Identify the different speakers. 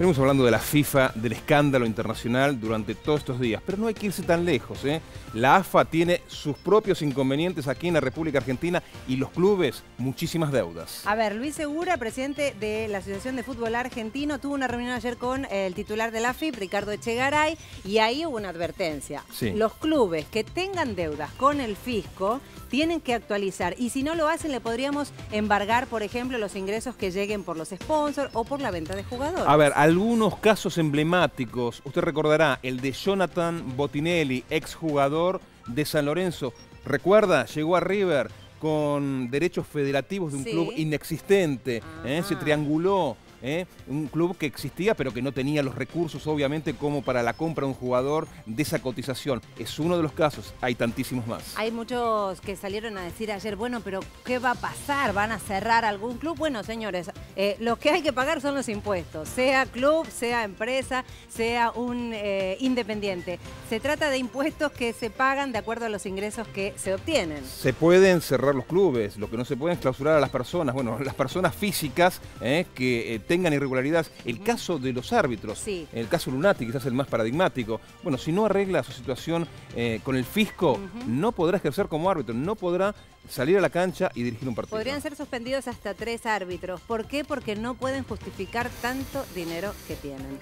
Speaker 1: Venimos hablando de la FIFA, del escándalo internacional durante todos estos días, pero no hay que irse tan lejos. ¿eh? La AFA tiene sus propios inconvenientes aquí en la República Argentina y los clubes muchísimas deudas.
Speaker 2: A ver, Luis Segura, presidente de la Asociación de Fútbol Argentino, tuvo una reunión ayer con el titular de la FIP, Ricardo Echegaray, y ahí hubo una advertencia.
Speaker 1: Sí.
Speaker 2: Los clubes que tengan deudas con el fisco tienen que actualizar y si no lo hacen le podríamos embargar, por ejemplo, los ingresos que lleguen por los sponsors o por la venta de jugadores.
Speaker 1: A ver, algunos casos emblemáticos, usted recordará el de Jonathan Botinelli, exjugador de San Lorenzo. ¿Recuerda? Llegó a River con derechos federativos de un
Speaker 2: Sí.
Speaker 1: club inexistente, ¿eh? se
Speaker 2: Ah.
Speaker 1: trianguló. ¿Eh? Un club que existía pero que no tenía los recursos obviamente como para la compra de un jugador de esa cotización. Es uno de los casos, hay tantísimos más.
Speaker 2: Hay muchos que salieron a decir ayer, bueno, pero ¿qué va a pasar? ¿Van a cerrar algún club? Bueno, señores, eh, lo que hay que pagar son los impuestos, sea club, sea empresa, sea un eh, independiente. Se trata de impuestos que se pagan de acuerdo a los ingresos que se obtienen.
Speaker 1: Se pueden cerrar los clubes, lo que no se puede es clausurar a las personas, bueno, las personas físicas ¿eh? que tengan irregularidades. El caso de los árbitros,
Speaker 2: Sí.
Speaker 1: el caso Lunati quizás el más paradigmático. Bueno, si no arregla su situación eh, con el fisco, no podrá ejercer como árbitro, no podrá salir a la cancha y dirigir un partido.
Speaker 2: Podrían ser suspendidos hasta tres árbitros. ¿Por qué? Porque no pueden justificar tanto dinero que tienen.